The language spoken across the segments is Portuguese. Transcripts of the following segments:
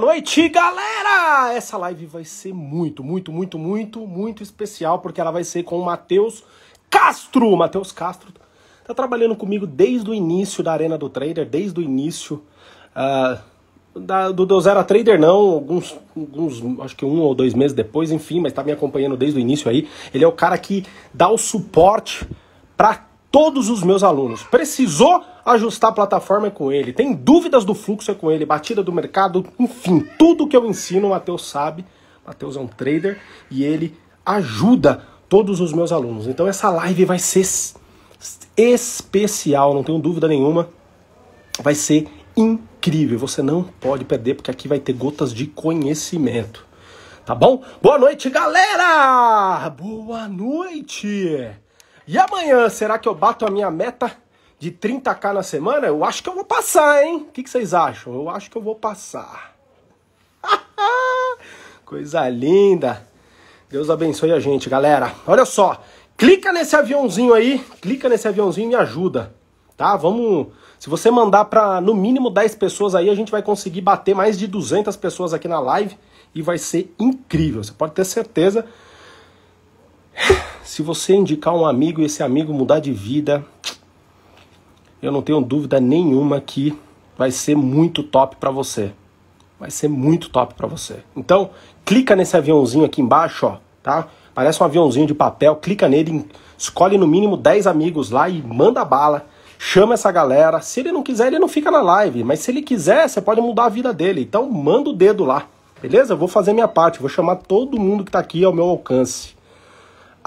Noite, galera! Essa live vai ser muito, muito, muito, muito, muito especial, porque ela vai ser com o Matheus Castro. Matheus Castro tá trabalhando comigo desde o início da Arena do Trader, desde o início uh, da, do, do Zero Trader, não, alguns, alguns, acho que um ou dois meses depois, enfim, mas tá me acompanhando desde o início aí. Ele é o cara que dá o suporte para todos os meus alunos. Precisou ajustar a plataforma é com ele. Tem dúvidas do fluxo é com ele. Batida do mercado, enfim, tudo que eu ensino o Matheus sabe. Matheus é um trader e ele ajuda todos os meus alunos. Então essa live vai ser especial, não tenho dúvida nenhuma. Vai ser incrível. Você não pode perder porque aqui vai ter gotas de conhecimento. Tá bom? Boa noite, galera! Boa noite! E amanhã, será que eu bato a minha meta de 30k na semana? Eu acho que eu vou passar, hein? O que, que vocês acham? Eu acho que eu vou passar. Coisa linda. Deus abençoe a gente, galera. Olha só, clica nesse aviãozinho aí, clica nesse aviãozinho e ajuda, tá? Vamos, se você mandar para no mínimo 10 pessoas aí, a gente vai conseguir bater mais de 200 pessoas aqui na live e vai ser incrível. Você pode ter certeza se você indicar um amigo e esse amigo mudar de vida, eu não tenho dúvida nenhuma que vai ser muito top para você. Vai ser muito top para você. Então, clica nesse aviãozinho aqui embaixo, ó, tá? Parece um aviãozinho de papel, clica nele, escolhe no mínimo 10 amigos lá e manda bala. Chama essa galera. Se ele não quiser, ele não fica na live, mas se ele quiser, você pode mudar a vida dele. Então, manda o dedo lá. Beleza? Eu vou fazer minha parte, vou chamar todo mundo que tá aqui ao meu alcance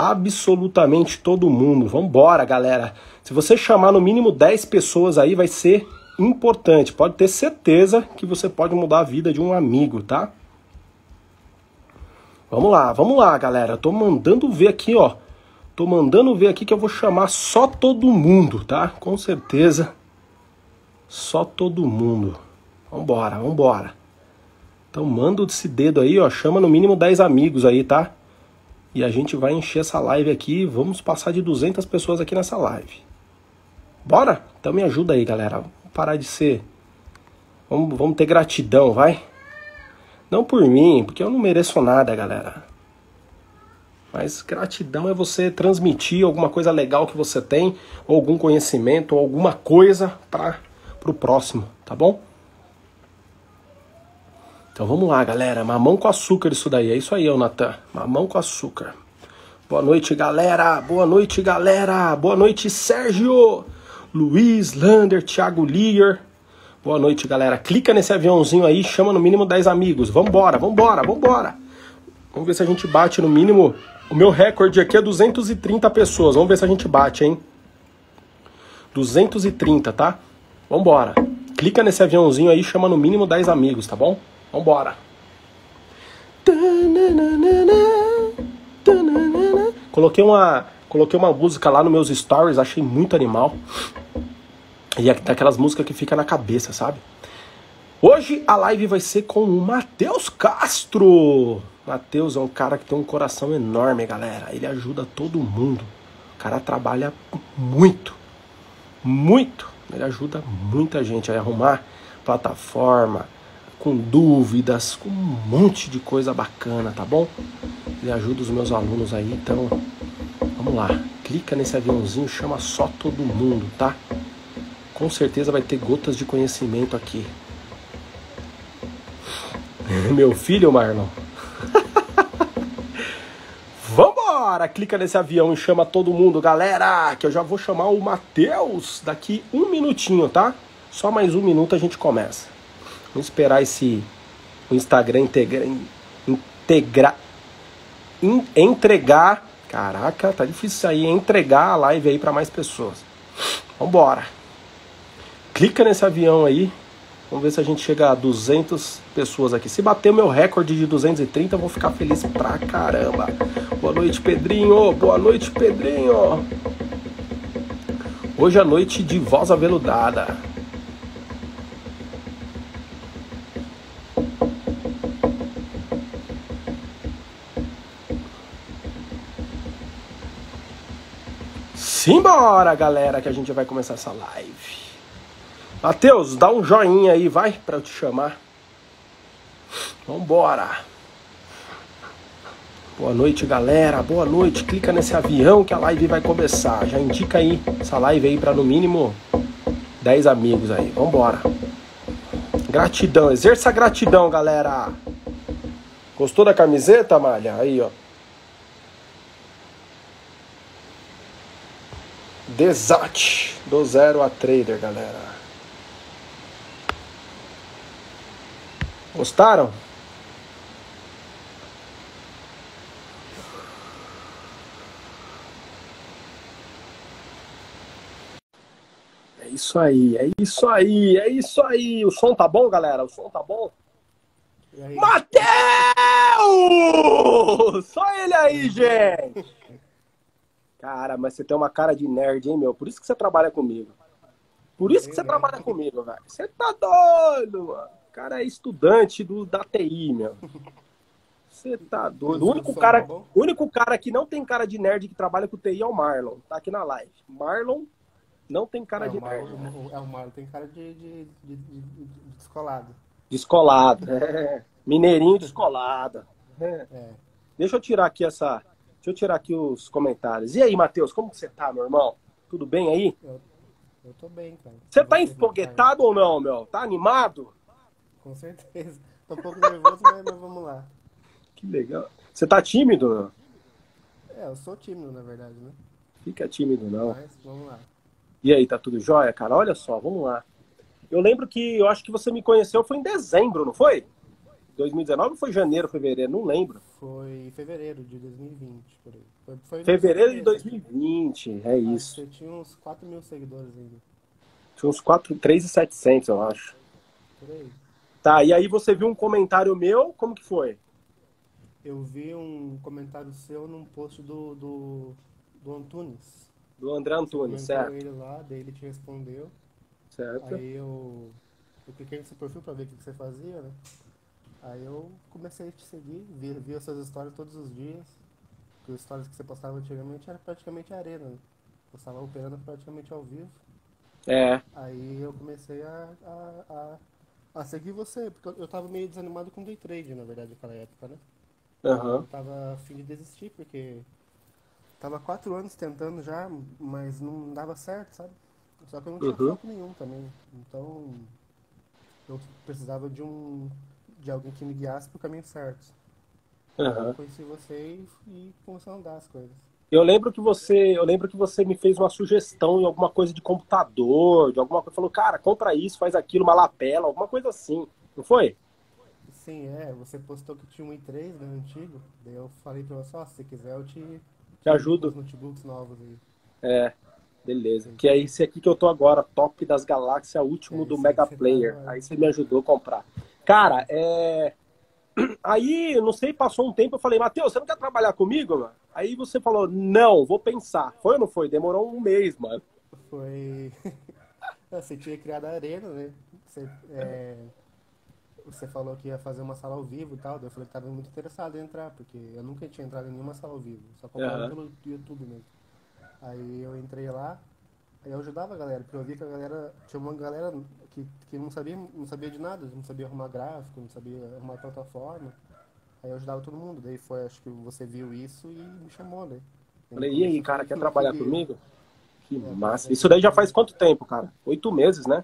absolutamente todo mundo. Vambora, galera. Se você chamar no mínimo 10 pessoas aí, vai ser importante. Pode ter certeza que você pode mudar a vida de um amigo, tá? Vamos lá, vamos lá, galera. tô mandando ver aqui, ó. Tô mandando ver aqui que eu vou chamar só todo mundo, tá? Com certeza. Só todo mundo. Vambora, vambora. Então manda esse dedo aí, ó. Chama no mínimo 10 amigos aí, tá? E a gente vai encher essa live aqui. Vamos passar de 200 pessoas aqui nessa live. Bora? Então me ajuda aí, galera. Vamos parar de ser. Vamos, vamos ter gratidão, vai? Não por mim, porque eu não mereço nada, galera. Mas gratidão é você transmitir alguma coisa legal que você tem, ou algum conhecimento, ou alguma coisa para o próximo, tá bom? Então vamos lá, galera. Mamão com açúcar isso daí. É isso aí, Natan. Mamão com açúcar. Boa noite, galera. Boa noite, galera. Boa noite, Sérgio. Luiz, Lander, Thiago Lear. Boa noite, galera. Clica nesse aviãozinho aí, chama no mínimo 10 amigos. Vambora, vambora, vambora. Vamos ver se a gente bate no mínimo. O meu recorde aqui é 230 pessoas. Vamos ver se a gente bate, hein? 230, tá? Vambora. Clica nesse aviãozinho aí, chama no mínimo 10 amigos, tá bom? Vambora. Coloquei uma, coloquei uma música lá nos meus stories, achei muito animal. E é daquelas músicas que fica na cabeça, sabe? Hoje a live vai ser com o Matheus Castro. Matheus é um cara que tem um coração enorme, galera. Ele ajuda todo mundo. O cara trabalha muito. Muito. Ele ajuda muita gente a arrumar plataforma, com dúvidas, com um monte de coisa bacana, tá bom? Ele ajuda os meus alunos aí, então vamos lá. Clica nesse aviãozinho, chama só todo mundo, tá? Com certeza vai ter gotas de conhecimento aqui. Meu filho, Marlon. Vambora! Clica nesse avião e chama todo mundo, galera! Que eu já vou chamar o Matheus daqui um minutinho, tá? Só mais um minuto a gente começa. Vamos esperar esse o Instagram integra, in, entregar. Caraca, tá difícil isso aí, entregar a live aí para mais pessoas. Vambora. Clica nesse avião aí. Vamos ver se a gente chega a 200 pessoas aqui. Se bater o meu recorde de 230, eu vou ficar feliz pra caramba. Boa noite, Pedrinho. Boa noite, Pedrinho. Hoje é noite de voz aveludada. Simbora, galera, que a gente vai começar essa live. Matheus, dá um joinha aí, vai, pra eu te chamar. Vambora! Boa noite, galera. Boa noite. Clica nesse avião que a live vai começar. Já indica aí essa live aí para no mínimo 10 amigos aí. Vambora. Gratidão. Exerça a gratidão, galera. Gostou da camiseta, Malha? Aí, ó. Desate do zero a trader, galera. Gostaram? É isso aí, é isso aí, é isso aí. O som tá bom, galera? O som tá bom? Mateus! Só ele aí, gente! Cara, mas você tem uma cara de nerd, hein, meu? Por isso que você trabalha comigo. Por isso que você trabalha comigo, velho. Você tá doido, mano. O cara é estudante do, da TI, meu. Você tá doido. O único, cara, o único cara que não tem cara de nerd que trabalha com TI é o Marlon. Tá aqui na live. Marlon não tem cara é, de Marlon, nerd. É, o Marlon tem cara de, de, de, de descolado. Descolado, é. Mineirinho descolado. É. É. Deixa eu tirar aqui essa. Deixa eu tirar aqui os comentários. E aí, Matheus, como você tá, meu irmão? Tudo bem aí? Eu, eu tô bem, cara. Você tá Você empoguetado ou não, meu? Tá animado? Com certeza. Tô um pouco nervoso, mas, mas vamos lá. Que legal. Você tá tímido, meu? É, eu sou tímido, na verdade, né? Fica tímido, não. Mas vamos lá. E aí, tá tudo jóia, cara? Olha só, vamos lá. Eu lembro que eu acho que você me conheceu foi em dezembro, não foi? 2019 ou foi janeiro, fevereiro? Não lembro. Foi fevereiro de 2020, por aí. Foi, foi Fevereiro de começo. 2020, é isso. Você tinha uns 4 mil seguidores ainda. Tinha uns 4, 3,700, eu acho. Por aí. Tá, e aí você viu um comentário meu, como que foi? Eu vi um comentário seu num post do, do, do Antunes. Do André Antunes, certo? ele lá, daí ele te respondeu. Certo. Aí eu, eu cliquei no seu perfil pra ver o que você fazia, né? Aí eu comecei a te seguir, vi, vi as suas histórias todos os dias. Porque as histórias que você postava antigamente era praticamente arena, né? Você estava operando praticamente ao vivo. É, Aí eu comecei a, a, a, a seguir você, porque eu, eu tava meio desanimado com day trade, na verdade, naquela época, né? aham. Eu tava a fim de desistir, porque tava quatro anos tentando já, mas não dava certo, sabe? Só que eu não tinha Uhum. foco nenhum também. Então eu precisava de um de alguém que me guiasse pro caminho certo. Aham. eu conheci você e, e começou a andar as coisas. Eu lembro que você, eu lembro que você me fez uma sugestão em alguma coisa de computador, de alguma coisa, falou, cara, compra isso, faz aquilo, uma lapela, alguma coisa assim. Não foi? Sim, é, você postou que tinha um i3, né, antigo. Daí eu falei pra você, ó, se você quiser eu te, Te ajudo. os notebooks novos aí. É, beleza. Que é esse aqui que eu tô agora, top das galáxias, último É, do Mega tá Player. agora. Aí você me ajudou a comprar. Cara, é. Aí, não sei, passou um tempo, eu falei, Matheus, você não quer trabalhar comigo, mano? Aí você falou, não, vou pensar. Foi ou não foi? Demorou um mês, mano. Foi. Você tinha criado a arena, né? Você, é, você falou que ia fazer uma sala ao vivo e tal. daí Eu falei que tava muito interessado em entrar, porque eu nunca tinha entrado em nenhuma sala ao vivo, só acompanhava Aham. pelo YouTube mesmo. Aí eu entrei lá, aí eu ajudava a galera, porque eu vi que a galera. Tinha uma galera que, que não sabia, não sabia de nada, não sabia arrumar gráfico, não sabia arrumar plataforma. Aí eu ajudava todo mundo. Daí foi, acho que você viu isso e me chamou, né? Falei, e aí, cara, quer trabalhar comigo? Que É, massa. Isso daí já faz quanto tempo, cara? Oito meses, né?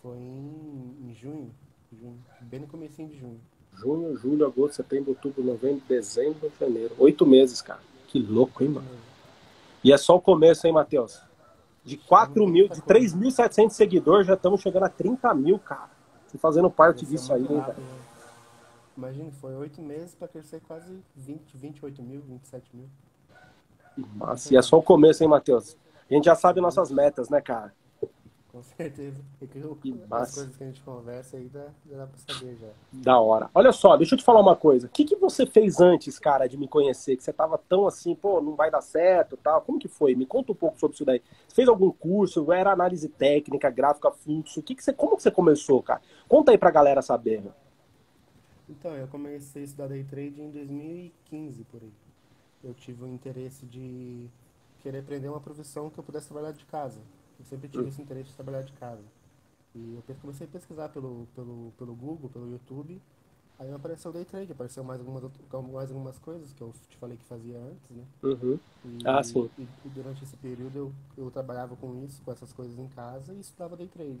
Foi em, junho, junho, bem no comecinho de junho. Junho, julho, agosto, setembro, outubro, novembro, dezembro, janeiro. Oito meses, cara. Que louco, hein, mano? E é só o começo, hein, Matheus? De 4 mil, de 3.700 seguidores, já estamos chegando a 30 mil, cara. Você fazendo parte Cresceu disso aí, muito hein, rápido, velho? né? Imagina, foi oito meses para crescer quase 20, 28 mil, 27 mil. Massa. E é só o começo, hein, Matheus? A gente já sabe nossas metas, né, cara? Com certeza. Que as coisas que a gente conversa aí dá, dá pra saber já. Da hora. Olha só, deixa eu te falar uma coisa. O que, que você fez antes, cara, de me conhecer? Que você tava tão assim, pô, não vai dar certo tal. Como que foi? Me conta um pouco sobre isso daí. Você fez algum curso? Era análise técnica, gráfica, fluxo? O que que você, como que você começou, cara? Conta aí pra galera saber. meu. Então, eu comecei a estudar day trade em 2015, por aí. Eu tive o interesse de querer aprender uma profissão que eu pudesse trabalhar de casa. Eu sempre tive esse interesse de trabalhar de casa. E eu comecei a pesquisar pelo, pelo, pelo Google, pelo YouTube, Aí apareceu o day trade, apareceu mais algumas, mais algumas coisas que eu te falei que fazia antes, né? Uhum. E, Ah, sim. E, e durante esse período eu, eu trabalhava com isso, com essas coisas em casa e estudava day trade.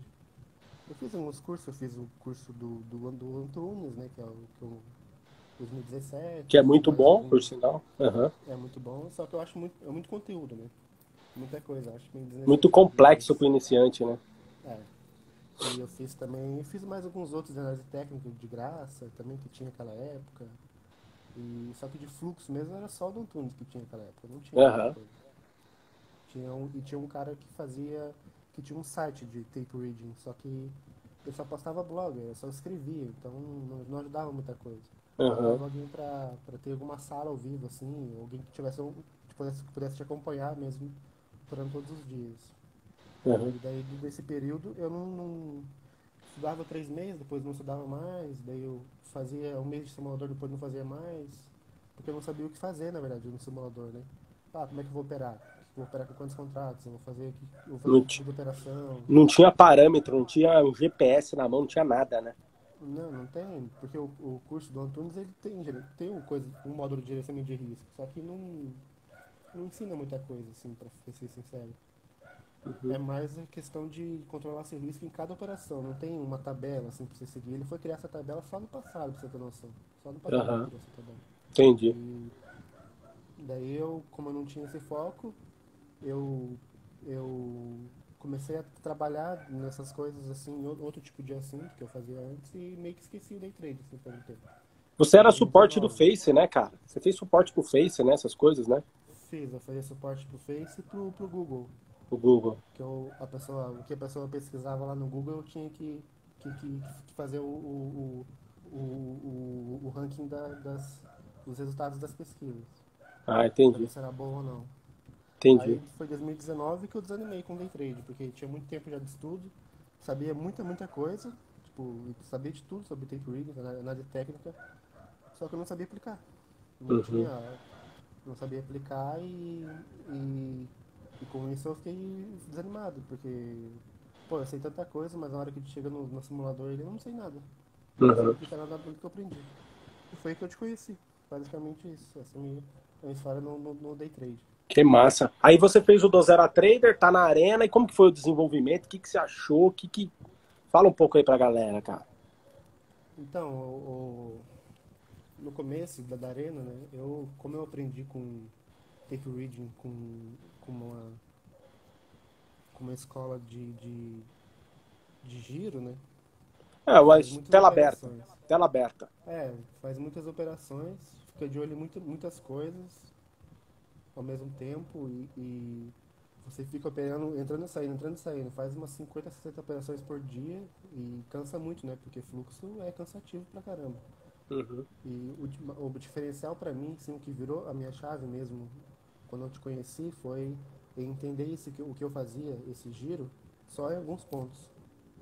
Eu fiz alguns cursos, eu fiz o curso do, do, do Antunes, né? Que é o que eu, 2017. Que é muito bom, por sinal. Aham. É muito bom, só que eu acho muito, é muito conteúdo, né? Muita coisa, eu acho Muito complexo mas- pro iniciante, né? é. E eu fiz também, eu fiz mais alguns outros de análise técnica de graça também que tinha naquela época. E só que de fluxo mesmo era só o Don Tunes que tinha naquela época, não tinha coisa. Tinha um, e tinha um cara que fazia, que tinha um site de tape reading, só que ele só postava blog, eu só escrevia, então não, não ajudava muita coisa. Aham. Ajudava alguém pra, pra ter alguma sala ao vivo, assim, alguém que tivesse um, que pudesse, que pudesse te acompanhar mesmo durante todos os dias. Aham. E daí, nesse período, eu não, não- estudava três meses, depois não estudava mais, daí eu fazia um mês de simulador, depois não fazia mais, porque eu não sabia o que fazer, na verdade, no simulador, né? Ah, como é que eu vou operar? Vou operar com quantos contratos? Eu vou fazer, aqui- vou fazer Não tipo de operação? Não tinha parâmetro, não tinha um GPS na mão, não tinha nada, né? Não, não tem, porque o, o curso do Antunes, ele tem, ele tem um, coisa, um módulo de gerenciamento de risco, só que não, não ensina muita coisa, assim, pra ser sincero. É mais a questão de controlar seu risco em cada operação. Não tem uma tabela assim pra você seguir. Ele foi criar essa tabela só no passado, pra você ter noção. Só no passado criou essa tabela. Entendi. E daí eu, como eu não tinha esse foco, eu, eu comecei a trabalhar nessas coisas assim, outro tipo de assunto que eu fazia antes e meio que esqueci o day trade assim, por um tempo. Você era suporte do Face, né, cara? Você fez suporte pro Face, né? Essas coisas, né? Eu fazia suporte pro Face e pro, pro Google. O Google. que eu, a pessoa, o que a pessoa pesquisava lá no Google, eu tinha que, que, que, que fazer o, o, o, o, o ranking da, das, dos resultados das pesquisas. Ah, Pra entendi. ver se era bom ou não. Entendi. Aí foi 2019 que eu desanimei com o day trade, porque tinha muito tempo já de estudo, sabia muita, muita coisa, tipo, sabia de tudo sobre tape reading, ana- análise técnica, só que eu não sabia aplicar. Não Uhum. tinha, não sabia aplicar e, e, e com isso eu fiquei desanimado, porque, pô, eu sei tanta coisa, mas na hora que chega no, no simulador ele eu não sei nada. Não sei Uhum. aplicar nada do que eu aprendi. E foi que eu te conheci, basicamente isso. Essa é a minha, minha história no, no, no day trade. Que massa. Aí você fez o do Zero a Trader, tá na arena, e como que foi o desenvolvimento? O que, que você achou? O que que... Fala um pouco aí pra galera, cara. Então, o- no começo da, da arena, né, eu, como eu aprendi com tape reading, com, com uma, com uma escola de, de, de giro, né, É, mas tela aberta. Tela aberta. É, faz muitas operações, fica de olho em muito, muitas coisas ao mesmo tempo e, e você fica operando, entrando e saindo, entrando e saindo, faz umas 50, 60 operações por dia e cansa muito, né? Porque fluxo é cansativo pra caramba. Uhum. E o, o diferencial pra mim, sim, o que virou a minha chave mesmo, quando eu te conheci, foi entender que- o que eu fazia, esse giro, só em alguns pontos.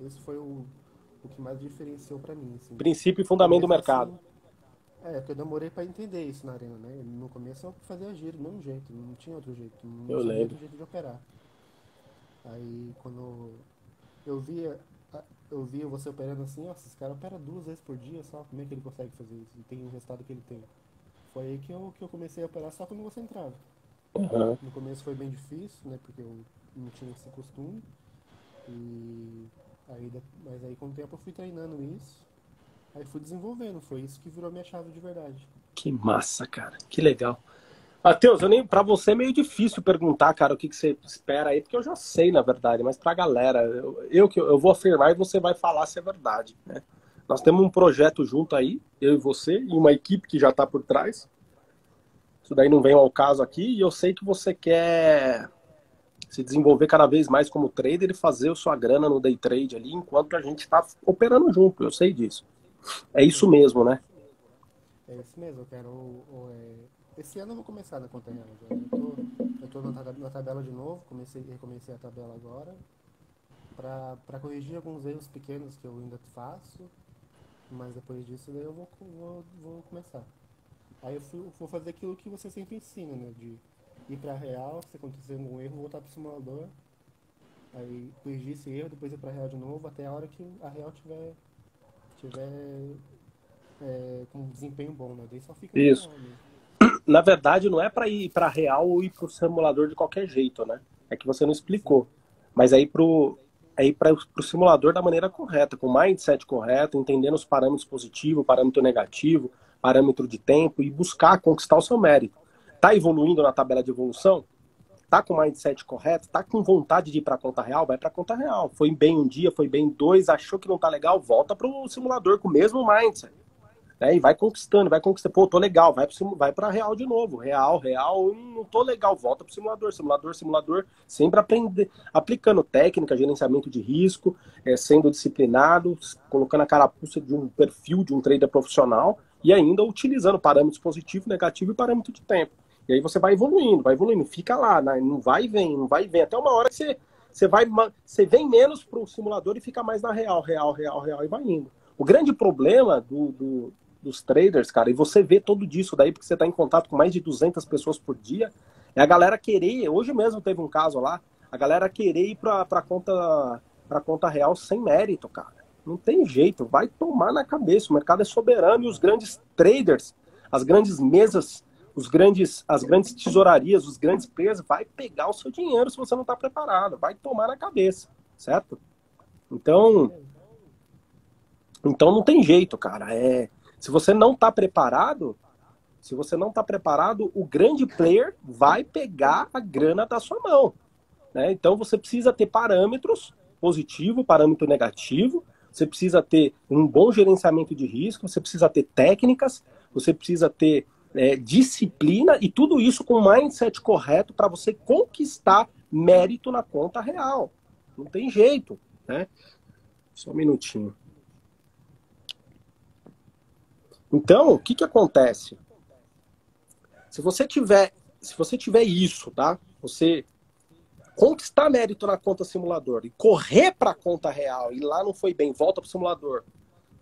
Esse foi o, o que mais diferenciou pra mim, assim. Princípio e fundamento do Mesmo mercado. assim, é, porque eu demorei pra entender isso na arena, né? No começo eu fazia giro do mesmo jeito, não tinha outro jeito, não Eu sabia lembro. outro jeito de operar. Aí quando eu via, eu via você operando assim, nossa, esse cara opera duas vezes por dia só, como é que ele consegue fazer isso? E tem o resultado que ele tem. Foi aí que eu, que eu comecei a operar só quando você entrava. Uhum. No começo foi bem difícil, né? Porque eu não tinha esse costume. E aí, mas aí com o tempo eu fui treinando isso. Aí fui desenvolvendo, foi isso que virou minha chave de verdade. Que massa, cara. Que legal. Matheus, eu nem para você é meio difícil perguntar, cara, o que, que você espera aí, porque eu já sei, na verdade, mas pra galera, eu, eu eu vou afirmar e você vai falar se é verdade, né? Nós temos um projeto junto aí, eu e você, e uma equipe que já tá por trás. Isso daí não vem ao caso aqui, e eu sei que você quer se desenvolver cada vez mais como trader e fazer a sua grana no day trade ali, enquanto a gente tá operando junto, eu sei disso. É isso mesmo, né? É isso mesmo, eu quero. Esse ano eu vou começar na conta real. já. Eu tô, eu tô na, tab- na tabela de novo, comecei, recomecei a tabela agora. Pra, pra corrigir alguns erros pequenos que eu ainda faço. Mas depois disso daí eu vou, vou, vou começar. Aí eu fui- vou fazer aquilo que você sempre ensina, né? De ir pra real, se acontecer algum erro, voltar pro simulador. Aí corrigir esse erro, depois ir pra real de novo, até a hora que a real tiver, tiver é, com desempenho bom, né? Daí só fica Isso. Na verdade, não é para ir para real ou ir para o simulador de qualquer jeito, né? É que você não explicou. Mas aí pro é ir para o simulador da maneira correta, com o mindset correto, entendendo os parâmetros positivo, parâmetro negativo, parâmetro de tempo e buscar conquistar o seu mérito. Tá evoluindo na tabela de evolução? Tá com o mindset correto? Tá com vontade de ir para a conta real? Vai para a conta real. Foi bem um dia, foi bem dois, achou que não tá legal, volta para o simulador com o mesmo mindset. Né? E vai conquistando, vai conquistando. Pô, tô legal, vai para vai pra real de novo. Real, real, não tô legal, volta pro simulador, simulador, simulador. Sempre aprender, aplicando técnica, gerenciamento de risco, é, sendo disciplinado, colocando a carapuça de um perfil de um trader profissional e ainda utilizando parâmetros positivo, negativo e parâmetro de tempo. E aí você vai evoluindo, vai evoluindo, fica lá, né? não vai e vem, não vai e vem. Até uma hora que você, você vai, você vem menos pro simulador e fica mais na real, real, real, real e vai indo. O grande problema do, do dos traders, cara, e você vê todo disso daí, porque você está em contato com mais de 200 pessoas por dia, é a galera querer, hoje mesmo teve um caso lá, a galera querer ir para conta, pra conta real sem mérito, cara. Não tem jeito, vai tomar na cabeça, o mercado é soberano e os grandes traders, as grandes mesas, os grandes, as grandes tesourarias, os grandes players, vai pegar o seu dinheiro se você não está preparado, vai tomar na cabeça, certo? Então, então não tem jeito, cara. É, se você não está preparado, se você não está preparado, o grande player vai pegar a grana da sua mão. Né? Então você precisa ter parâmetros positivo, parâmetro negativo. Você precisa ter um bom gerenciamento de risco. Você precisa ter técnicas. Você precisa ter é, disciplina e tudo isso com o mindset correto para você conquistar mérito na conta real. Não tem jeito, né? Só um minutinho. Então, o que, que acontece? Se você tiver, se você tiver isso, tá? Você conquistar mérito na conta simulador e correr para a conta real e lá não foi bem, volta pro simulador.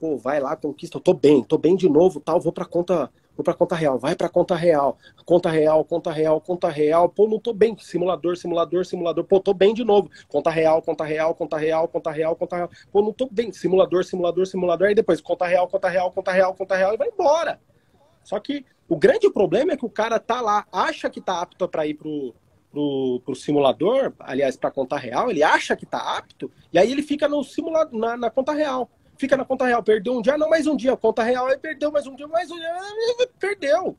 Pô, vai lá, conquista, eu tô bem, tô bem de novo, tal, vou para conta Vou para conta real, vai para conta real, conta real, conta real, conta real. Pô, não tô bem. Simulador, simulador, simulador. Pô, tô bem de novo. Conta real, conta real, conta real, conta real, conta real. Pô, não tô bem. Simulador, simulador, simulador. Aí depois conta real, conta real, conta real, conta real e vai embora. Só que o grande problema é que o cara tá lá, acha que tá apto para ir pro, pro, pro simulador, aliás, para conta real, ele acha que tá apto, e aí ele fica no simulador, na, na conta real fica na conta real. Perdeu um dia, não, mais um dia. Conta real, aí perdeu mais um dia, mais um dia, perdeu.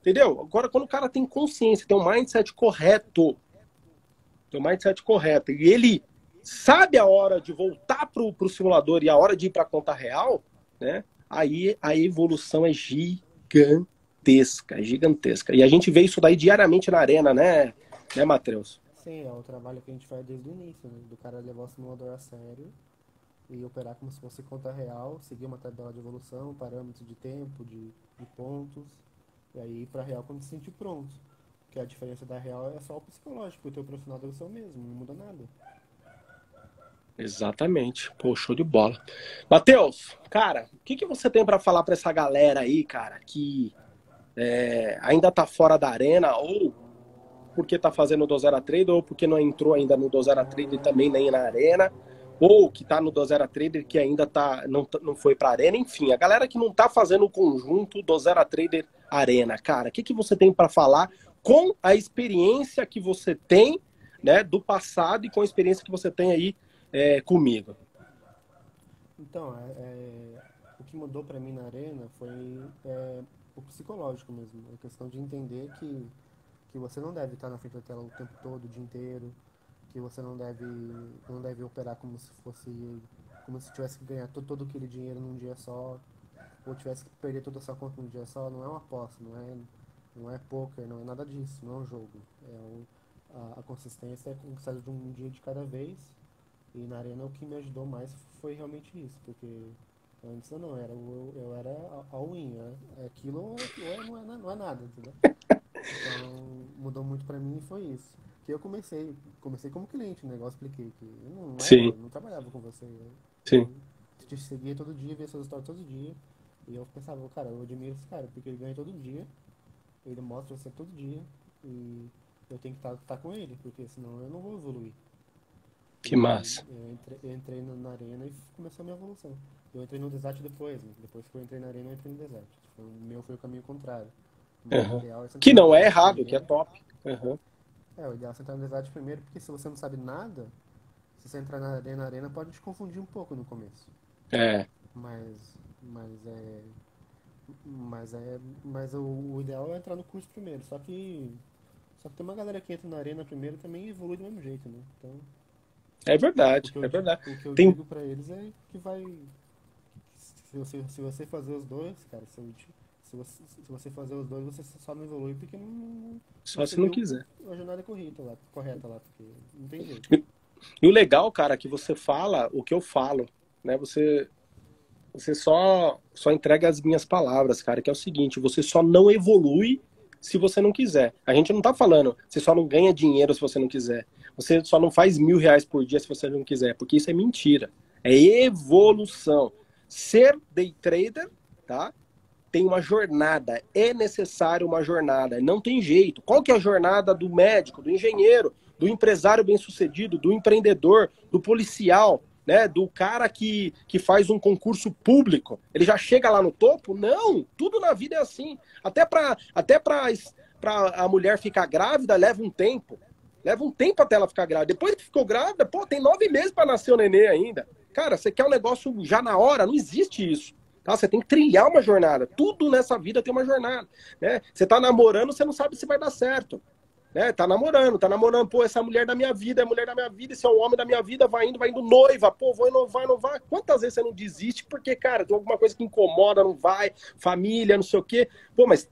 Entendeu? Agora, quando o cara tem consciência, tem um mindset correto, tem um mindset correto, e ele sabe a hora de voltar pro, pro simulador e a hora de ir pra conta real, né? Aí a evolução é gigantesca, gigantesca. E a gente vê isso daí diariamente na arena, né, né, Matheus? Sim, é o trabalho que a gente faz desde o início, né? Do cara levar o simulador a sério e operar como se fosse conta real, seguir uma tabela de evolução, parâmetros de tempo, de, de pontos, e aí para real quando se sentir pronto. Porque a diferença da real é só o psicológico, o teu profissional deve ser o mesmo, não muda nada. Exatamente. Pô, show de bola. Matheus, cara, o que, que você tem para falar para essa galera aí, cara, que é, ainda tá fora da arena, ou porque tá fazendo o Dozera Trader, ou porque não entrou ainda no Dozera Trader também nem na arena, ou que está no Dozera Trader que ainda tá, não, não foi para Arena, enfim, a galera que não está fazendo o conjunto Dozera Trader Arena, cara, o que, que você tem para falar com a experiência que você tem né, do passado e com a experiência que você tem aí é, comigo? Então, é, é, o que mudou para mim na Arena foi é, o psicológico mesmo, a questão de entender que, que você não deve estar na frente da tela o tempo todo, o dia inteiro, que você não deve não deve operar como se fosse como se tivesse que ganhar todo, todo aquele dinheiro num dia só ou tivesse que perder toda a sua conta num dia só não é uma aposta não é não é poker não é nada disso não é um jogo. É um, a, a, consistência é conquistada de um dia de cada vez e na arena o que me ajudou mais foi realmente isso porque antes eu não era eu, eu era all-in né? aquilo ou é, não, é, não é nada entendeu? Então mudou muito para mim e foi isso que eu comecei, comecei como cliente, né? Igual expliquei, que eu não, Sim. não trabalhava com você. Eu, Sim. Eu te seguia todo dia, via suas histórias todo dia. E eu pensava, cara, eu admiro esse cara, porque ele ganha todo dia, ele mostra você todo dia, e eu tenho que estar tá, tá com ele, porque senão eu não vou evoluir. Que massa. Eu entrei, eu entrei na arena e começou a minha evolução. Eu entrei no Desert depois, né? depois que eu entrei na Arena, eu entrei no Desert. O meu foi o caminho contrário. Uhum. É que não é errado, que é top. Uhum. É, o ideal é você entrar no Desert primeiro, porque se você não sabe nada, se você entrar na Arena, na arena pode te confundir um pouco no começo. É. Mas, mas é... Mas é. Mas o, o ideal é entrar no curso primeiro. Só que. Só que tem uma galera que entra na arena primeiro também evolui do mesmo jeito, né? Então. É verdade, é verdade. O que eu tem... digo pra eles é que vai. Se você, se você fazer os dois, cara, se, eu, se, você, se você fazer os dois, você só não evolui porque não. Só se não quiser. A jornada é correta lá, correta lá, porque não tem jeito. E, e o legal, cara, é que você fala o que eu falo, né? Você você só, só entrega as minhas palavras, cara, que é o seguinte, você só não evolui se você não quiser. A gente não tá falando, você só não ganha dinheiro se você não quiser. Você só não faz mil reais por dia se você não quiser, porque isso é mentira. É evolução. Ser day trader, tá? Tem uma jornada, é necessário uma jornada, não tem jeito. Qual que é a jornada do médico, do engenheiro, do empresário bem-sucedido, do empreendedor, do policial? né, do cara que, que faz um concurso público, ele já chega lá no topo? Não, tudo na vida é assim. Até para até pra, a mulher ficar grávida leva um tempo. Leva um tempo até ela ficar grávida. Depois que ficou grávida, pô, tem nove meses para nascer o nenê ainda. Cara, você quer um negócio já na hora? Não existe isso. Tá? Você tem que trilhar uma jornada. Tudo nessa vida tem uma jornada. Né? Você está namorando, você não sabe se vai dar certo né? Tá namorando, tá namorando, pô, essa mulher da minha vida, é mulher da minha vida, esse é o homem da minha vida, vai indo, vai indo noiva, pô, vou inovar, inovar. Quantas vezes você não desiste porque, cara, tem alguma coisa que incomoda, não vai, família, não sei o quê. Pô, mas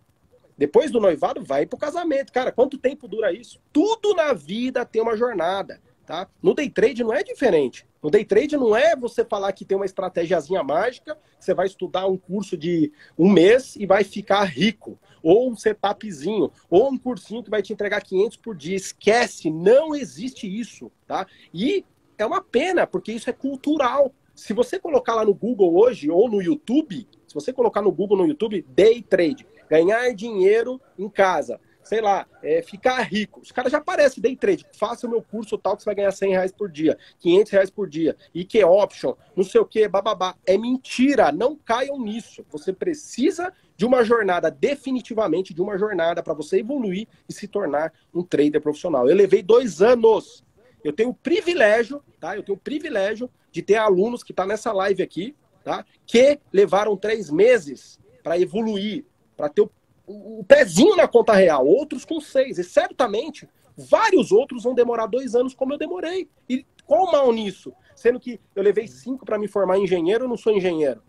depois do noivado vai pro casamento, cara, quanto tempo dura isso? Tudo na vida tem uma jornada, tá? No day trade não é diferente. No day trade não é você falar que tem uma estratégiazinha mágica, você vai estudar um curso de um mês e vai ficar rico ou um setupzinho, ou um cursinho que vai te entregar 500 por dia. Esquece, não existe isso, tá? E é uma pena, porque isso é cultural. Se você colocar lá no Google hoje, ou no YouTube, se você colocar no Google, no YouTube, day trade, ganhar dinheiro em casa, sei lá, é, ficar rico. Os caras já aparecem, day trade, faça o meu curso tal que você vai ganhar 100 reais por dia, 500 reais por dia, e que option, não sei o que, bababá. É mentira, não caiam nisso. Você precisa de uma jornada, definitivamente de uma jornada para você evoluir e se tornar um trader profissional. Eu levei dois anos. Eu tenho o privilégio, tá? Eu tenho o privilégio de ter alunos que estão tá nessa live aqui, tá? Que levaram três meses para evoluir, para ter o o pezinho na conta real, outros com seis. E certamente vários outros vão demorar dois anos, como eu demorei. E qual o mal nisso? Sendo que eu levei cinco para me formar engenheiro, eu não sou engenheiro.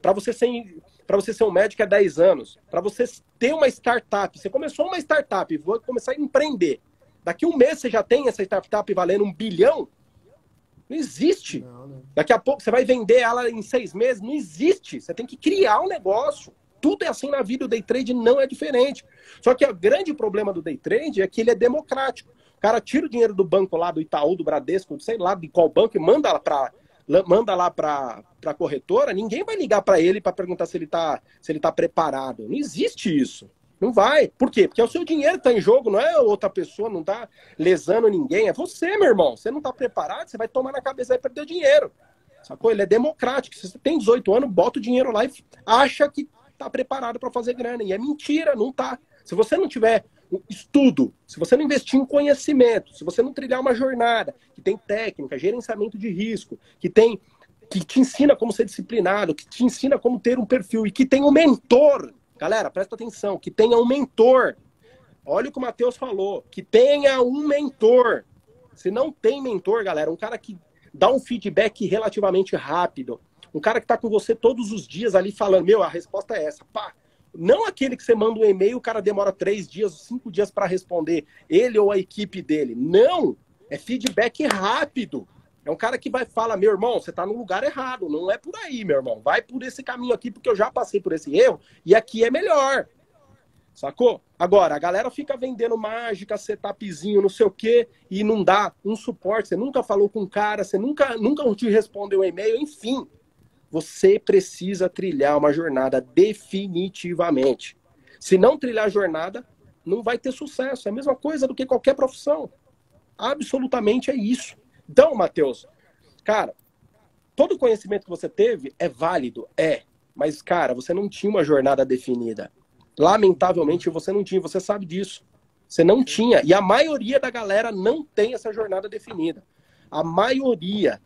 Para você ser para você ser um médico é 10 anos. Para você ter uma startup, você começou uma startup, vou começar a empreender. Daqui um mês você já tem essa startup valendo um bilhão? Não existe. Não, não. Daqui a pouco você vai vender ela em seis meses? Não existe. Você tem que criar um negócio. Tudo é assim na vida, o day trade não é diferente. Só que o grande problema do day trade é que ele é democrático. O cara tira o dinheiro do banco lá, do Itaú, do Bradesco, sei lá de qual banco, e manda lá para manda lá para a corretora, ninguém vai ligar para ele para perguntar se ele está se ele tá preparado. Não existe isso. Não vai. Por quê? Porque é o seu dinheiro que está em jogo, não é outra pessoa, não está lesando ninguém. É você, meu irmão. Você não está preparado, você vai tomar na cabeça e perder o dinheiro. Sacou? Ele é democrático. Se você tem 18 anos, bota o dinheiro lá e acha que tá preparado para fazer grana. E é mentira, não tá. Se você não tiver estudo, se você não investir em conhecimento, se você não trilhar uma jornada que tem técnica, gerenciamento de risco, que tem que te ensina como ser disciplinado, que te ensina como ter um perfil e que tem um mentor. Galera, presta atenção, que tenha um mentor. Olha o que o Matheus falou, que tenha um mentor. Se não tem mentor, galera, um cara que dá um feedback relativamente rápido, um cara que está com você todos os dias ali falando, meu, a resposta é essa. Pá. Não aquele que você manda um e-mail, o cara demora três dias, cinco dias para responder, ele ou a equipe dele. Não! É feedback rápido. É um cara que vai falar, meu irmão, você está no lugar errado, não é por aí, meu irmão. Vai por esse caminho aqui, porque eu já passei por esse erro, e aqui é melhor. Sacou? Agora, a galera fica vendendo mágica, setupzinho, não sei o quê, e não dá um suporte. Você nunca falou com o cara, você nunca, nunca te respondeu um e-mail, enfim. Você precisa trilhar uma jornada definitivamente. Se não trilhar a jornada, não vai ter sucesso. É a mesma coisa do que qualquer profissão. Absolutamente é isso. Então, Matheus, cara, todo conhecimento que você teve é válido, é. Mas, cara, você não tinha uma jornada definida. Lamentavelmente, você não tinha, você sabe disso. Você não tinha. E a maioria da galera não tem essa jornada definida. A maioria.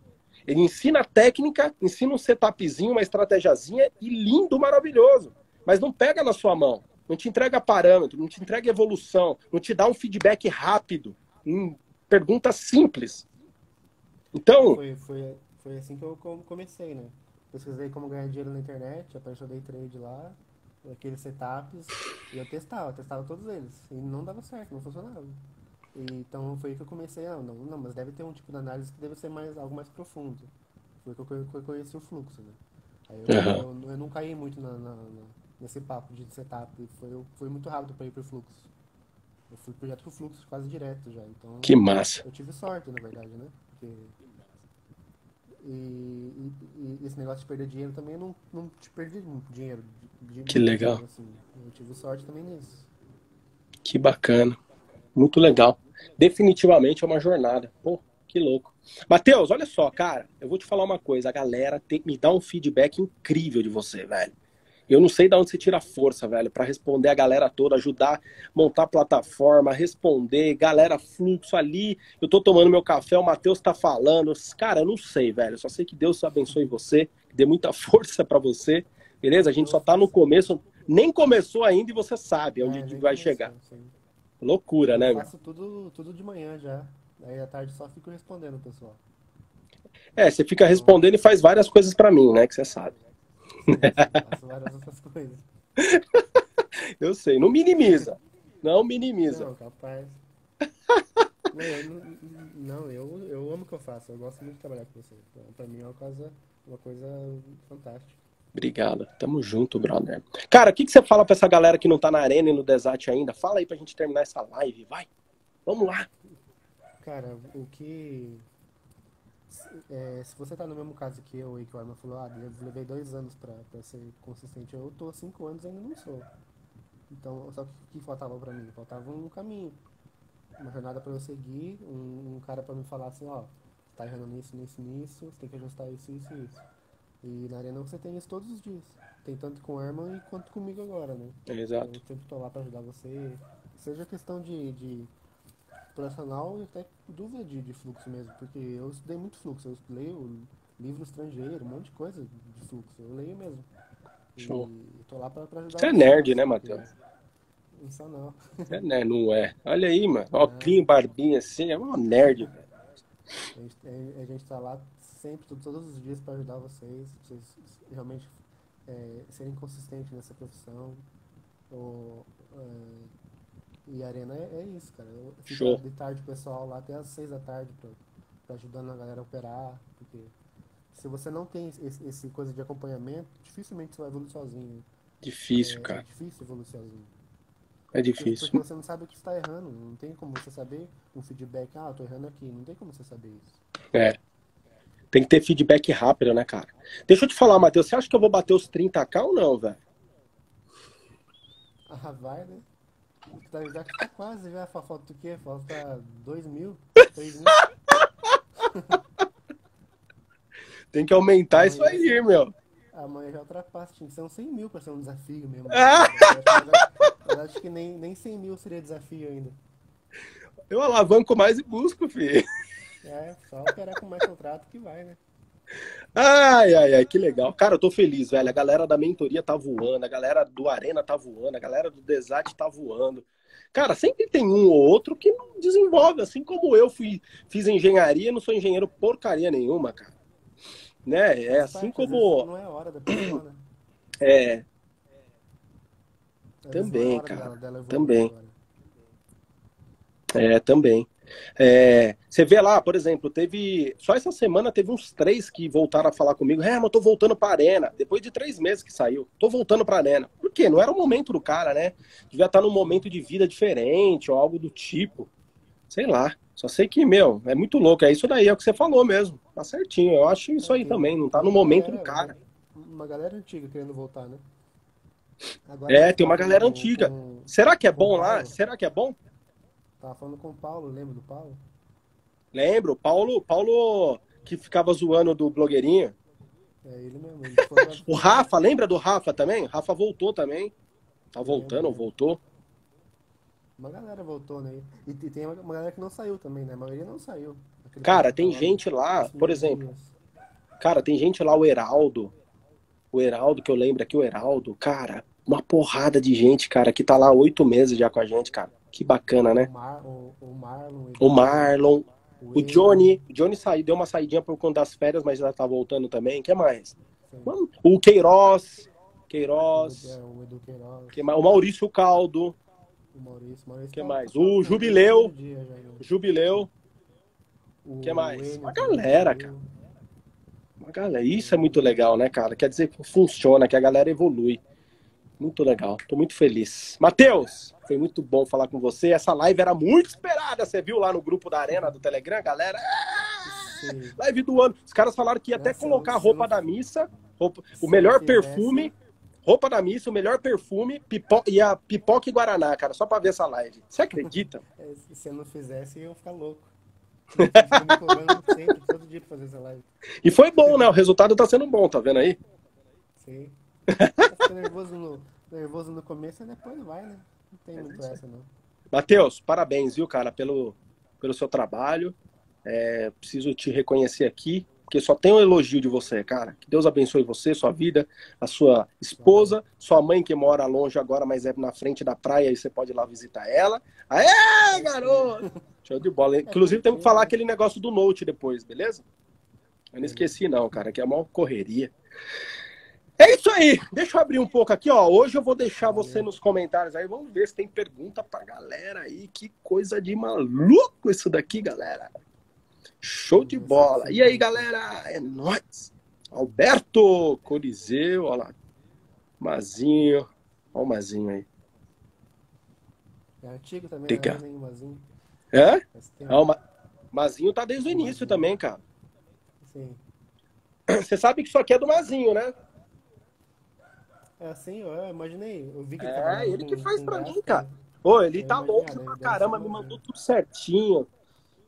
Ele ensina a técnica, ensina um setupzinho, uma estratégiazinha e lindo, maravilhoso. Mas não pega na sua mão. Não te entrega parâmetro, não te entrega evolução, não te dá um feedback rápido, em perguntas simples. Então. Foi, foi, foi assim que eu comecei, né? Pesquisei como ganhar dinheiro na internet, apareceu day trade lá, aqueles setups, e eu testava, testava todos eles. E não dava certo, não funcionava. Então foi aí que eu comecei, ah, não, não, mas deve ter um tipo de análise que deve ser mais, algo mais profundo. Foi que eu conheci o fluxo, né? Aí eu, uhum. eu, eu não caí muito na, na, na, nesse papo de setup, foi, foi muito rápido para ir pro fluxo. Eu fui projeto pro fluxo quase direto já, então... Que massa! Eu tive sorte, na verdade, né? Porque... E, e, e, esse negócio de perder dinheiro também não, não te perdi dinheiro. De, de, que legal. Assim. Eu tive sorte também nisso. Que bacana. Muito legal. Definitivamente é uma jornada. Pô, que louco. Matheus, olha só, cara, eu vou te falar uma coisa. A galera tem, me dá um feedback incrível de você, velho. Eu não sei de onde você tira força, velho, para responder a galera toda, ajudar, montar plataforma, responder, galera fluxo ali. Eu tô tomando meu café, o Matheus tá falando. Cara, eu não sei, velho. só sei que Deus abençoe você, que dê muita força para você. Beleza? A gente só tá no começo, nem começou ainda e você sabe onde é, vai chegar. Loucura, né? Eu faço tudo, tudo de manhã já. Aí à tarde só fico respondendo, pessoal. É, você fica respondendo e faz várias coisas para mim, né? Que você sabe. faço várias outras coisas. Eu sei, não minimiza. Não minimiza. Não, capaz. Não, eu, não, eu, eu amo o que eu faço. Eu gosto muito de trabalhar com você. Pra mim é uma coisa, uma coisa fantástica. Obrigado. Tamo junto, brother. Cara, o que, que você fala pra essa galera que não tá na arena e no desert ainda? Fala aí pra gente terminar essa live, vai. Vamos lá. Cara, o que. É, se você tá no mesmo caso que eu e que o Arma falou, ah, eu levei dois anos pra, pra ser consistente, eu tô cinco anos e ainda não sou. Então, só que o que faltava pra mim? Faltava um caminho. Uma jornada pra eu seguir, um, um cara pra me falar assim, ó, tá errando nisso, nisso, nisso, você tem que ajustar isso, isso isso. E na arena você tem isso todos os dias. Tem tanto com o Herman quanto comigo agora, né? Exato. Eu sempre tô lá pra ajudar você. Seja questão de, de profissional e até dúvida de, de fluxo mesmo. Porque eu estudei muito fluxo. Eu leio livro estrangeiro, um monte de coisa de fluxo. Eu leio mesmo. Show. E tô lá pra, pra ajudar Você é nerd, né, Matheus? Isso não. É, né? Não é. Olha aí, mano. Ó, é. barbinha assim, é um nerd, velho. A gente, a gente tá lá sempre, todos os dias para ajudar vocês, vocês realmente é, serem consistentes nessa profissão. Ou, é, e a Arena é, é, isso, cara. Eu fico Show. de tarde o pessoal lá até às seis da tarde para ajudando a galera a operar, porque se você não tem esse, esse, coisa de acompanhamento, dificilmente você vai evoluir sozinho. Difícil, é, cara. É difícil evoluir sozinho. É difícil. Porque você não sabe o que está errando. Não tem como você saber um feedback. Ah, eu tô errando aqui. Não tem como você saber isso. É. Tem que ter feedback rápido, né, cara? Deixa eu te falar, Matheus, você acha que eu vou bater os 30k ou não, velho? Ah, vai, né? Tá, já tá quase, já. Falta o quê? Falta 2 mil? 3 mil? Tem que aumentar amanhã, isso aí, meu. Amanhã já ultrapassa. Tinha que ser uns 100 mil pra ser um desafio mesmo. Ah! Eu acho que nem, nem 100 mil seria desafio ainda. Eu alavanco mais e busco, filho. É, só operar com mais contrato que vai, né? Ai, ai, ai, que legal. Cara, eu tô feliz, velho. A galera da mentoria tá voando, a galera do Arena tá voando, a galera do Desat tá voando. Cara, sempre tem um ou outro que não desenvolve, assim como eu fui, fiz engenharia, não sou engenheiro porcaria nenhuma, cara. Né? É assim como. Não é hora da pessoa, né? É. Também, cara. Dela, dela também. É, também. É, você vê lá, por exemplo, teve. Só essa semana teve uns três que voltaram a falar comigo. É, mas eu tô voltando pra arena. Depois de três meses que saiu, tô voltando pra arena. Por quê? Não era o momento do cara, né? Devia estar num momento de vida diferente ou algo do tipo. Sei lá. Só sei que, meu, é muito louco. É isso daí, é o que você falou mesmo. Tá certinho. Eu acho isso aí também. Não tá no momento do cara. Uma galera antiga querendo voltar, né? Agora é, tem uma galera antiga. Com... Será que é bom lá? Será que é bom? Tava falando com o Paulo, lembra do Paulo? Lembro, Paulo, Paulo que ficava zoando do blogueirinho. É ele mesmo. Ele o Rafa, lembra do Rafa também? Rafa voltou também. Tá voltando, ou voltou? Uma galera voltou, né? E, tem uma, uma, galera que não saiu também, né? A maioria não saiu. Aquele cara, tem gente lá, por exemplo. Cara, tem gente lá, o Heraldo. O Heraldo, que eu lembro aqui, o Heraldo, cara, uma porrada de gente, cara, que tá lá oito meses já com a gente, cara. Que bacana, né? O, Mar, o, o Marlon. O Marlon. O, o Johnny. O Johnny saiu, deu uma saidinha por conta das férias, mas já tá voltando também. O que mais? Sim. O Queiroz. Queiroz. O Edu Queiroz. Que? O Maurício Caldo. O Maurício, Maurício que tá mais? O Jubileu. O Jubileu. O que mais? Uma galera, cara. Uma galera. Isso é muito legal, né, cara? Quer dizer que funciona, que a galera evolui. Muito legal. Tô muito feliz. Matheus, foi muito bom falar com você. Essa live era muito esperada. Você viu lá no grupo da Arena do Telegram, galera? Sim. Live do ano. Os caras falaram que ia até colocar a roupa da missa, roupa, o melhor perfume roupa da missa, o melhor perfume pipo... e a pipoca e guaraná, cara, só pra ver essa live. Você acredita? É, se eu não fizesse, eu ia ficar louco. sempre, todo dia pra fazer essa live. E foi bom, né? O resultado tá sendo bom, tá vendo aí? Sim. Fica nervoso no, nervoso no começo e depois vai, né? Não tem é muito essa, não. Matheus, parabéns, viu, cara, pelo, pelo seu trabalho. É, preciso te reconhecer aqui porque só tem um elogio de você, cara. Que Deus abençoe você, sua vida, a sua esposa, sua mãe que mora longe agora, mas é na frente da praia e você pode ir lá visitar ela. Aê, garoto! Show de bola. Inclusive, temos que falar aquele negócio do Note depois, beleza? Eu não esqueci, não, cara, que é uma correria. É isso aí. Deixa eu abrir um pouco aqui, ó. Hoje eu vou deixar você nos comentários aí. Vamos ver se tem pergunta pra galera aí. Que coisa de maluco isso daqui, galera. Show de bola. E aí, galera? É nóis. Alberto Coliseu, olha lá. Mazinho. Olha o Mazinho aí. É antigo também, Diga. né? Mazinho. É? Ah, o Ma... Mazinho tá desde o início Mazinho. também, cara. Sim. Você sabe que isso aqui é do Mazinho, né? É assim, eu imaginei. Eu vi que é, ele que faz pra mim, cara. Ô, ele tá louco pra caramba, me mandou tudo certinho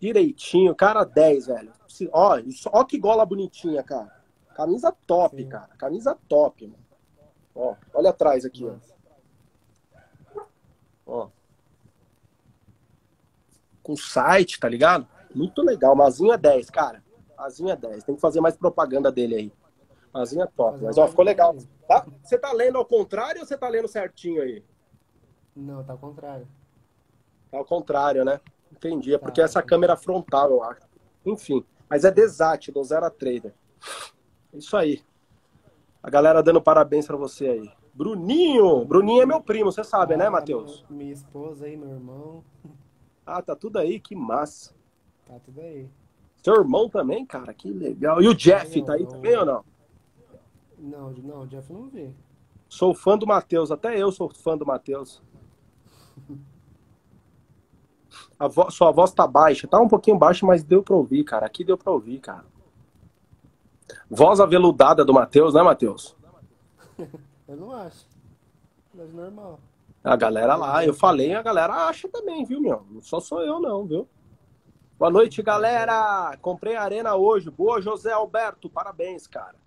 direitinho, cara 10, velho. Ó, ó que gola bonitinha, cara. Camisa top, Sim. cara. Camisa top, mano. Ó, olha atrás aqui, ó. Ó. Com site, tá ligado? Muito legal. Mazinho é 10, cara. Mazinho é 10. Tem que fazer mais propaganda dele aí. Mazinho é top. Mas, ó, ficou legal. Tá? Você tá lendo ao contrário ou você tá lendo certinho aí? Não, tá ao contrário. Tá ao contrário, né? Entendi. É porque essa câmera frontal, eu acho. Enfim. Mas é Desat, do Zero Trader. Isso aí. A galera dando parabéns para você aí. Bruninho! Bruninho é meu primo, você sabe, né, ah, né, Matheus? Minha esposa aí, meu irmão. Ah, tá tudo aí, que massa. Tá tudo aí. Seu irmão também, cara, que legal. E o Jeff, tá aí também ou não? Não, não, o Jeff não vê. Sou fã do Matheus, até eu sou fã do Matheus. A vo sua voz tá baixa. Tá um pouquinho baixa, mas deu pra ouvir, cara. Aqui deu pra ouvir, cara. Voz aveludada do Matheus, né, Matheus? eu não acho. Mas normal. A galera lá, eu falei, a galera acha também, viu, meu? Não só sou eu, não, viu? Boa noite, galera! Comprei a arena hoje. Boa, José Alberto. Parabéns, cara.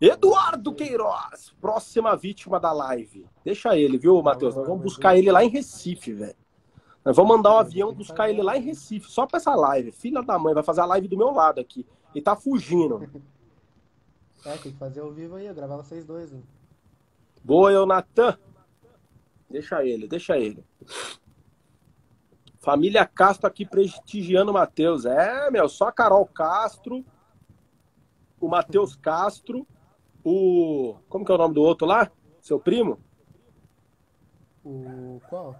Eduardo Queiroz, próxima vítima da live. Deixa ele, viu, Matheus? Nós vamos buscar ele lá em Recife, velho. Nós vamos mandar um avião buscar ele lá em Recife, só pra essa live. Filha da mãe, vai fazer a live do meu lado aqui. E tá fugindo. É, tem que fazer ao vivo aí, gravar vocês dois. Né? Boa, eu, Natan. Deixa ele, deixa ele. Família Castro aqui prestigiando o Matheus. É, meu, só a Carol Castro, o Matheus Castro, o. Como que é o nome do outro lá? Seu primo? O. Qual?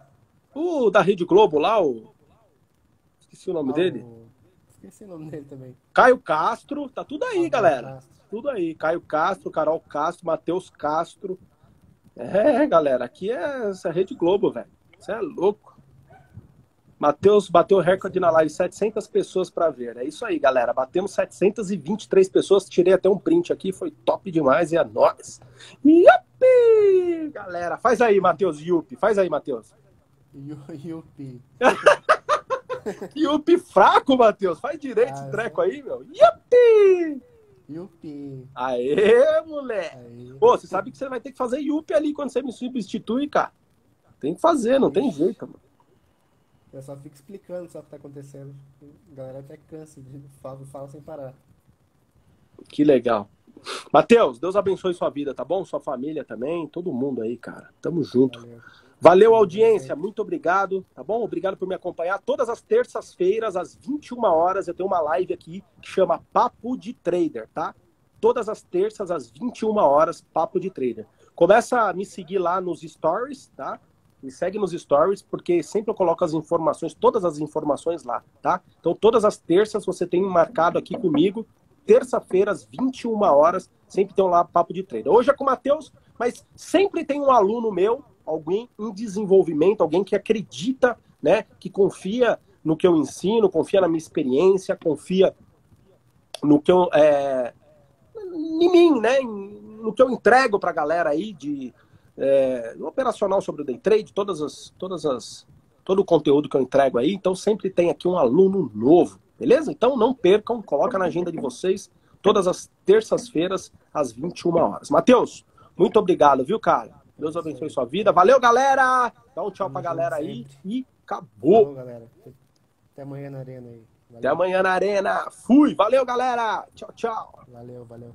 O da Rede Globo lá, o. Esqueci o nome ah, dele. O... Esqueci o nome dele também. Caio Castro, tá tudo aí, ah, galera. Castro. Tudo aí. Caio Castro, Carol Castro, Matheus Castro. É, galera, aqui é essa Rede Globo, velho. Você é louco. Matheus bateu o recorde na live, 700 pessoas para ver. É isso aí, galera. Batemos 723 pessoas. Tirei até um print aqui, foi top demais e é nóis. Yupi! Galera, faz aí, Matheus, Yupi. Faz aí, Matheus. Yupi. Yupi fraco, Matheus. Faz direito ah, esse treco aí, meu. Yupi! Yupi. Aê, moleque! Aê. Pô, você sabe que você vai ter que fazer Yupi ali quando você me substitui, cara. Tem que fazer, não tem jeito, mano. Eu só fico explicando só o que tá acontecendo. A galera até cansa de falar, fala sem parar. Que legal. Matheus, Deus abençoe sua vida, tá bom? Sua família também, todo mundo aí, cara. Tamo junto. Valeu, Valeu audiência, muito obrigado, tá bom? Obrigado por me acompanhar. Todas as terças-feiras, às 21 horas, eu tenho uma live aqui que chama Papo de Trader, tá? Todas as terças, às 21 horas, Papo de Trader. Começa a me seguir lá nos stories, tá? Me segue nos stories, porque sempre eu coloco as informações, todas as informações lá, tá? Então, todas as terças você tem marcado aqui comigo terça-feira, às 21 horas, sempre tem lá papo de treino. Hoje é com o Matheus, mas sempre tem um aluno meu, alguém em desenvolvimento, alguém que acredita, né, que confia no que eu ensino, confia na minha experiência, confia no que eu. É, em mim, né? No que eu entrego para a galera aí de é, no operacional sobre o day trade, todas as, todas as, todo o conteúdo que eu entrego aí. Então sempre tem aqui um aluno novo. Beleza? Então não percam, coloca na agenda de vocês todas as terças-feiras às 21 horas. Matheus, muito obrigado, viu, cara? Deus abençoe sua vida. Valeu, galera! Dá um tchau pra galera aí e acabou. Valeu, galera. Até amanhã na arena aí. Valeu. Até amanhã na arena. Fui. Valeu, galera. Tchau, tchau. Valeu, valeu.